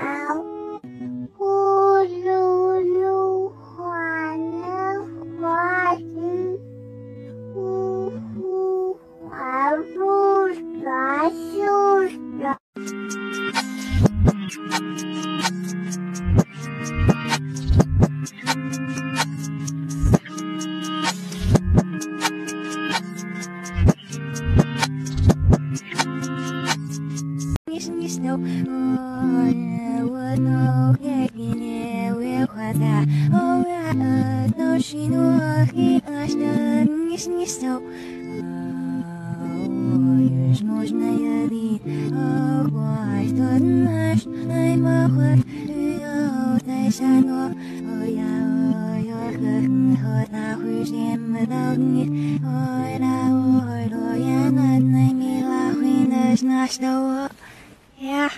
好，不如入画的画景，不如环顾咱秀山。что одно не выхода Ола отношено и ашна не снисто Уж можно я вид Огвай тот наш Наймахот Тайсано Оя оя хэх Хот нахуй жем Долгнит Ой ра ой Роя над нами Лахуй наш наш Дауа Ja.